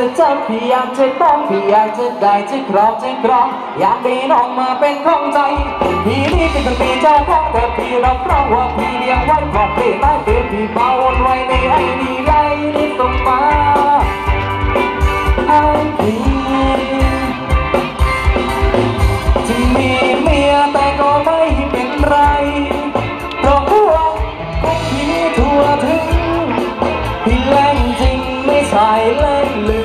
จะจำพี่อยากจะต้องพี่อยากจะได้จะครองจะครองอยากได้น้องมาเป็นของใจพี่นี่เป็นคนพี่เจ้าของแต่พี่รับรองว่าพี่เลี้ยงไว้ขอบพี่ใายเป็นพี่เบาไว้ในไอ้นี่ไรนี่ตรงมาไอ้พี่จะมีเมียแต่ก็ไม่เป็นไรเพราะพี่ทั่วถึงพี่จริงไม่ใส่เล่นเลย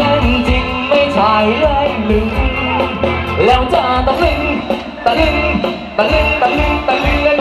เล่นจริงไม่ใช่เล่ลึงแล้วจะตะลึงตะลึงตะลึงตะลึงตะลึง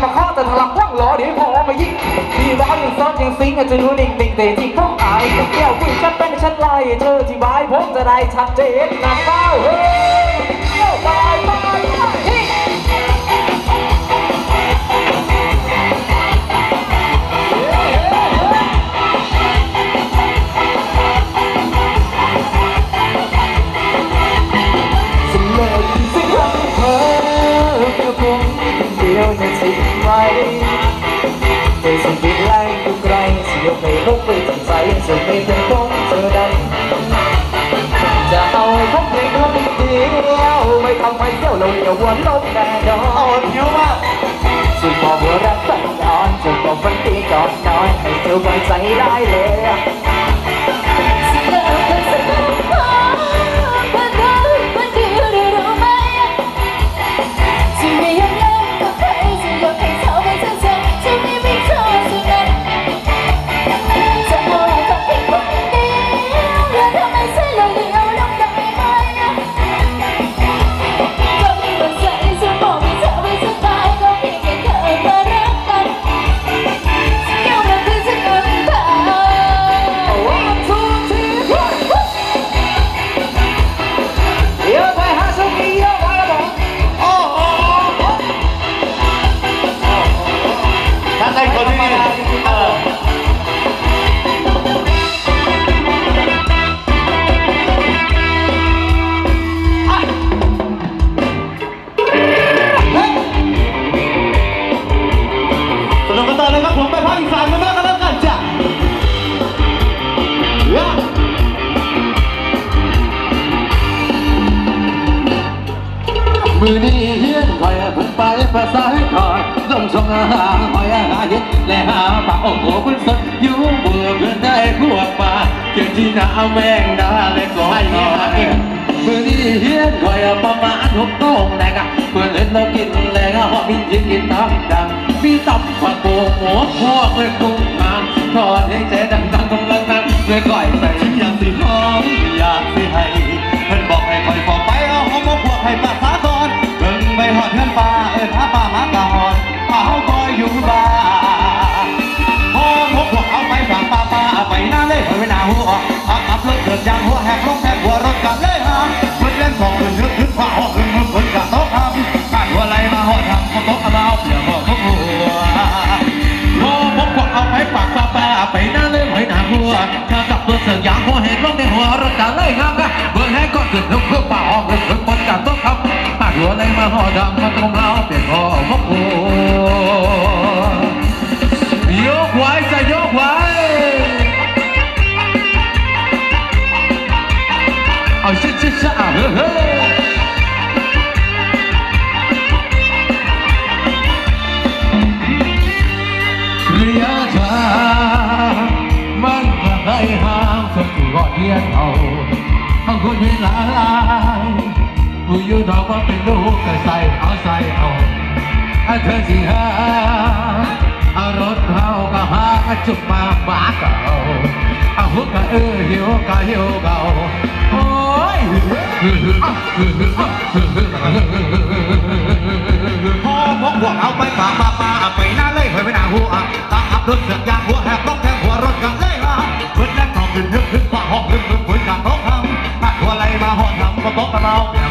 แมาข้อแต่ทลักว่างล้อเดี๋ยวพอมายิงที่ร้ายยังซ้อนยังซิงอาจจะรู้ดิ่งดิ่งเตจิ้งต้องอายกับแก้วคุยชัดเป็นชัดไล่เธอที่บายผมจะได้ชัดเจนนะเป้าเฮ้ยเที่ยวไทำให้เที่ยวลงอย่าวนลงแน่นอนอ่อนเยอะมากช่วยบอกว่ารักตั้งนอนจนบอกฝันดีก่อนนอนให้เธอไว้ใจได้เลย มือนี้เฮียนคอยเพิ่งไปภาษาคอยลงชงอาหารคอยอาหารเห็ดและหาปลาโอ้โหเพิ่นสดอยู่เบื่อเพื่อนได้พวกปลาเกี่ยวที่หน้าแมงดาและก็ให้หาเองมือนี้เฮียนคอยประมาณหกโมงแรงอะเพื่อนเล่นเรากินแรงอะหอมมีจิกินตำดังมีตับผักโบกหัวพวกเลยกุ้งทางทอดให้ใจดังดังกำลังนั่งเลยก่อยใส่อยากสิหอม หอดเงินปลาเอิญหาปลามากะหอดป้าเฮาคอยอยู่บ้าน รถกันเลยงามกะเบื่อให้ก่อนเกิดทุกเพื่อป่าออกเกิดทุกคนกันต้องทำปากหัวเลยมาห่อดำมาตรงเราเปลี่ยนห่อมกหัวยกไว้จะยกไว้เอาชิชิชะเฮ้ รียนเอาบางคนเวลาลายผู้อยู่ดอกว่าเป็นลูกก็ใส่เอาใส่เอาอาเธอสิหาอารถเฮาก็หาจุบมาบาเก่าเอาหุกก็เออหิวก็หิวเก่าโอ้ยพอพกพวกเอาไปฝากปาปาไปหน้าเลยเฮ้ยไปหน้าหัวตาอับรถเสือกยางหัวแหกต้องแทงหัวรถำ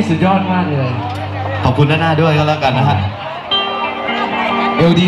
นี้สุดยอดมากเลย ขอบคุณหน้าๆด้วยก็แล้วกันนะฮะเอลดี